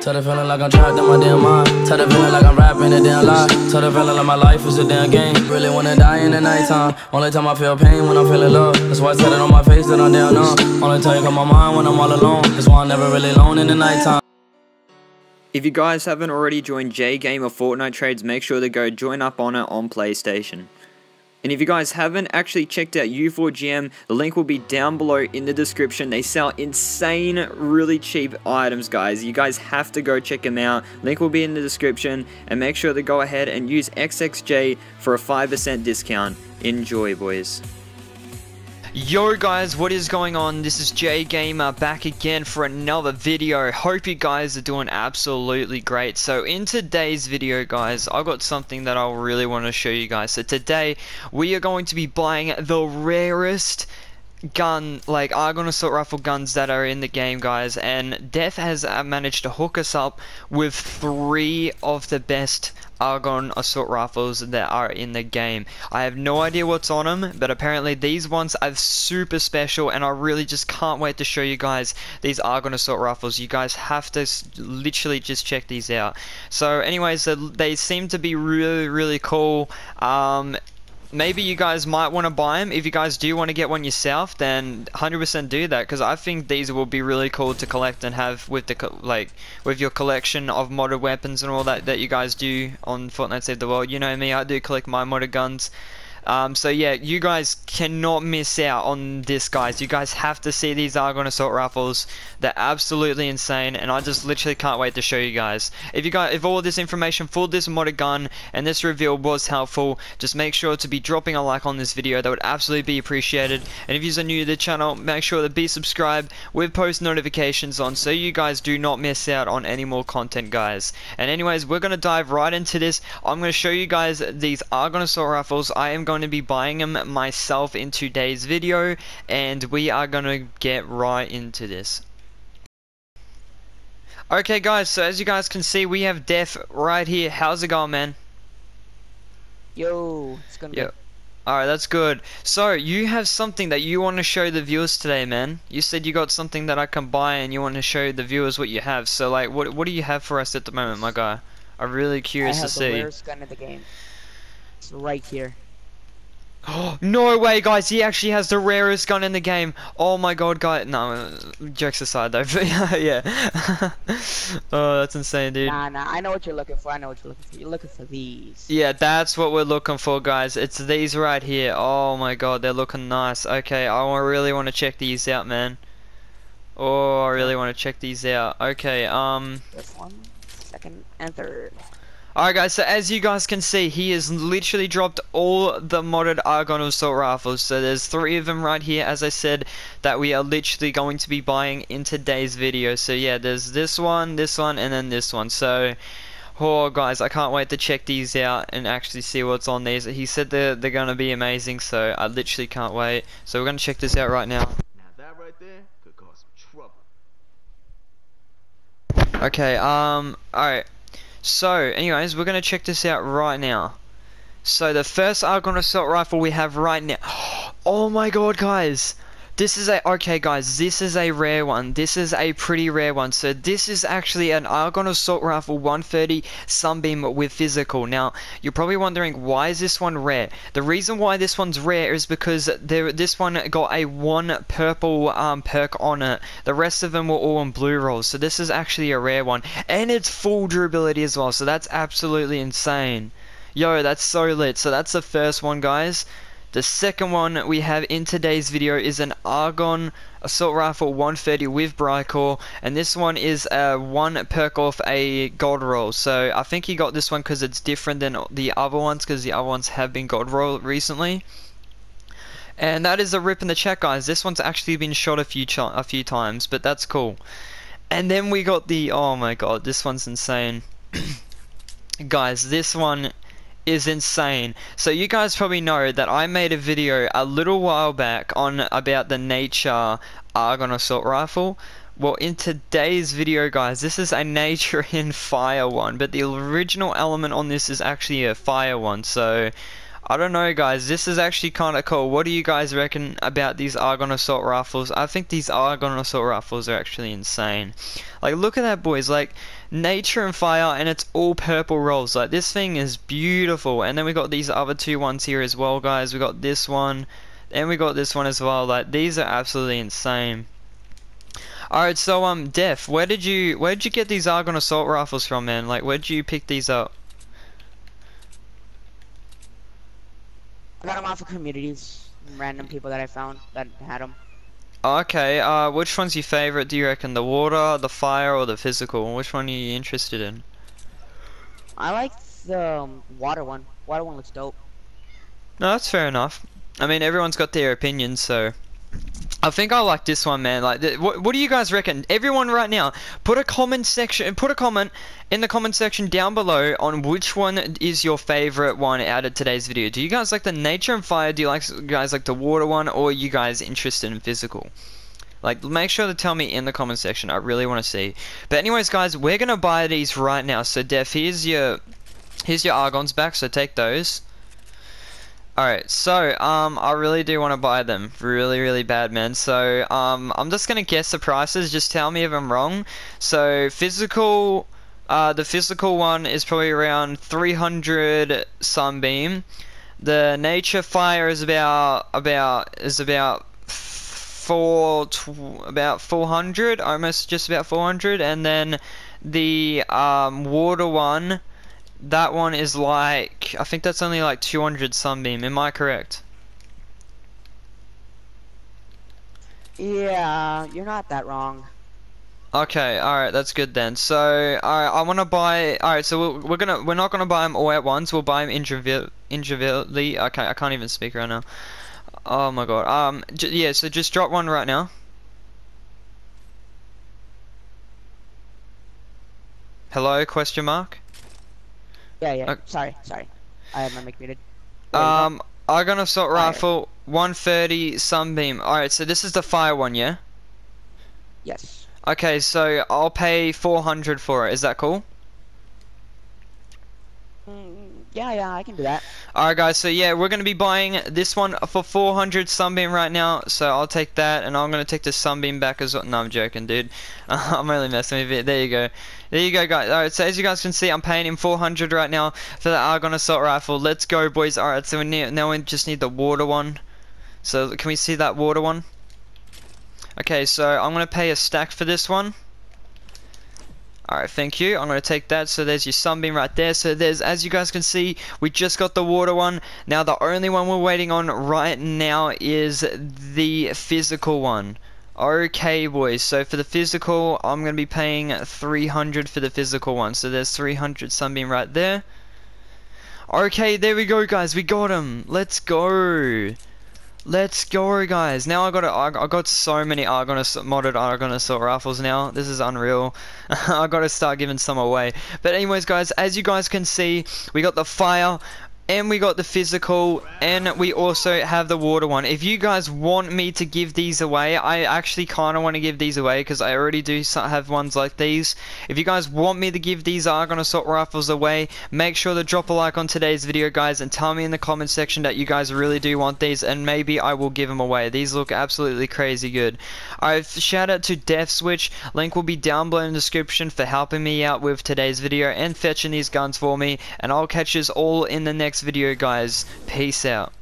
Tell the feeling like I'm trapped in my damn mind. Tell the feeling like I'm rapping a damn lie. Tell the feeling like my life is a damn game. Really wanna die in the nighttime. Only time I feel pain when I'm feeling love. That's why I tell it on my face that I'm down numb. Only time you come my mind when I'm all alone. That's why I'm never really alone in the nighttime. If you guys haven't already joined Jay Gamer Fortnite Trades, make sure to go join up on it on PlayStation. And if you guys haven't actually checked out U4GM, the link will be down below in the description. They sell insane, really cheap items, guys. You guys have to go check them out. Link will be in the description. And make sure to go ahead and use XXJAY for a 5% discount. Enjoy, boys. Yo guys, what is going on? This is Jay Gamer back again for another video. Hope you guys are doing absolutely great. So in today's video guys, I got something that I really want to show you guys. So today we are going to be buying the rarest gun, like Argon Assault Rifle guns that are in the game, guys. And Death has uh, managed to hook us up with three of the best Argon Assault Rifles that are in the game. I have no idea what's on them, but apparently these ones are super special, and I really just can't wait to show you guys these Argon Assault Rifles. You guys have to literally just check these out. So anyways, they seem to be really, really cool. Um, maybe you guys might want to buy them. If you guys do want to get one yourself, then 100% do that because I think these will be really cool to collect and have with the like with your collection of modded weapons and all that that you guys do on Fortnite Save the World. You know me, I do collect my modded guns. Um, so yeah, you guys cannot miss out on this, guys. You guys have to see these Argon Assault Rifles. They're absolutely insane, and I just literally can't wait to show you guys. If you guys, if all this information for this modded gun and this reveal was helpful, just make sure to be dropping a like on this video. That would absolutely be appreciated. And if you're new to the channel, make sure to be subscribed with post notifications on, so you guys do not miss out on any more content, guys. And anyways, we're gonna dive right into this. I'm gonna show you guys these Argon Assault Rifles. I am going to be buying them myself in today's video and we are going to get right into this. Okay guys, so as you guys can see we have Def right here. How's it going man? Yo, it's gonna Yo. Alright, that's good. So, you have something that you want to show the viewers today, man. You said you got something that I can buy and you want to show the viewers what you have. So, like, what what do you have for us at the moment, my guy? I'm really curious to see. I have the rarest gun in the game. It's right here. no way, guys! He actually has the rarest gun in the game. Oh my god, guys! No, jokes aside, though. yeah. oh, that's insane, dude. Nah, nah. I know what you're looking for. I know what you're looking for. You're looking for these. Yeah, that's what we're looking for, guys. It's these right here. Oh my god, they're looking nice. Okay, I really want to check these out, man. Oh, I really want to check these out. Okay, um. This one, second, and third. Alright guys, so as you guys can see, he has literally dropped all the modded Argon Assault Rifles. So there's three of them right here, as I said, that we are literally going to be buying in today's video. So yeah, there's this one, this one, and then this one. So, oh guys, I can't wait to check these out and actually see what's on these. He said they're, they're going to be amazing, so I literally can't wait. So we're going to check this out right now. Now that right there could cause some trouble. Okay, um, alright. So, anyways, we're going to check this out right now. So, the first Argon Assault Rifle we have right now. Oh my god, guys! This is a, okay guys, this is a rare one. This is a pretty rare one. So this is actually an Argon Assault Rifle 130 Sunbeam with physical. Now, you're probably wondering why is this one rare? The reason why this one's rare is because there, this one got a one purple um, perk on it. The rest of them were all in blue rolls. So this is actually a rare one. And it's full durability as well. So that's absolutely insane. Yo, that's so lit. So that's the first one, guys. The second one we have in today's video is an Argon Assault Rifle 130 with Brightcore and this one is a one perk off a gold roll. So I think he got this one because it's different than the other ones because the other ones have been gold roll recently. And that is a rip in the check, guys. This one's actually been shot a few a few times but that's cool. And then we got the oh my god this one's insane. Guys this one is insane. So you guys probably know that I made a video a little while back on about the nature Argon assault rifle. Well, in today's video, guys, this is a nature in fire one, but the original element on this is actually a fire one. So I don't know, guys. This is actually kind of cool. What do you guys reckon about these Argon Assault Rifles? I think these Argon Assault Rifles are actually insane. Like, look at that, boys. Like, nature and fire, and it's all purple rolls. Like, this thing is beautiful. And then we got these other two ones here as well, guys. We got this one, and we got this one as well. Like, these are absolutely insane. Alright, so, um, Def, where did you, where did you get these Argon Assault Rifles from, man? Like, where did you pick these up? I got them off of communities, random people that I found that had them. Okay, uh, which one's your favorite, do you reckon? The water, the fire, or the physical? Which one are you interested in? I like the um, water one. Water one looks dope. No, that's fair enough. I mean, everyone's got their opinions, so... I think I like this one, man. Like, th what, what do you guys reckon? Everyone right now, put a comment section, put a comment in the comment section down below on which one is your favorite one out of today's video. Do you guys like the nature and fire? Do you like guys like the water one, or you guys interested in physical? Like, make sure to tell me in the comment section. I really want to see. But anyways, guys, we're gonna buy these right now. So, Def, here's your here's your argons back. So take those. Alright, so, um, I really do want to buy them. Really, really bad, man. So, um, I'm just gonna guess the prices. Just tell me if I'm wrong. So, physical, uh, the physical one is probably around 300 sunbeam. The nature fire is about, about, is about four, about 400, almost just about 400. And then the, um, water one that one is like, I think that's only like 200 sunbeam, am I correct? Yeah, you're not that wrong. Okay, alright, that's good then. So, alright, I want to buy, alright, so we're, we're gonna, we're not gonna buy them all at once, we'll buy them individually, okay, I can't even speak right now. Oh my god, um, yeah, so just drop one right now. Hello, question mark? Yeah, yeah. Uh, sorry, sorry. I have my mic muted. Um, Argon Assault Fire. Rifle, 130 Sunbeam. Alright, so this is the fire one, yeah? Yes. Okay, so I'll pay 400 for it. Is that cool? Yeah, yeah, I can do that. Alright guys, so yeah, we're going to be buying this one for 400 Sunbeam right now, so I'll take that, and I'm going to take the Sunbeam back as well. No, I'm joking, dude. I'm only messing with you. There you go. There you go, guys. Alright, so as you guys can see, I'm paying him 400 right now for the Argon Assault Rifle. Let's go, boys. Alright, so we need, now we just need the water one. So, can we see that water one? Okay, so I'm going to pay a stack for this one. Alright, thank you. I'm going to take that. So there's your sunbeam right there. So there's, as you guys can see, we just got the water one. Now the only one we're waiting on right now is the physical one. Okay, boys. So for the physical, I'm going to be paying 300 for the physical one. So there's 300 sunbeam right there. Okay, there we go, guys. We got him. Let's go. Let's go, guys. Now I got a, I got so many Argon modded Argon assault rifles now. This is unreal. I got to start giving some away. But anyways, guys, as you guys can see, we got the fire and we got the physical and we also have the water one. If you guys want me to give these away I actually kind of want to give these away because I already do have ones like these. If you guys want me to give these Argon assault rifles away make sure to drop a like on today's video guys and tell me in the comment section that you guys really do want these and maybe I will give them away. These look absolutely crazy good. I've shout out to Death Switch. Link will be down below in the description for helping me out with today's video and fetching these guns for me and I'll catch you all in the next video guys. Peace out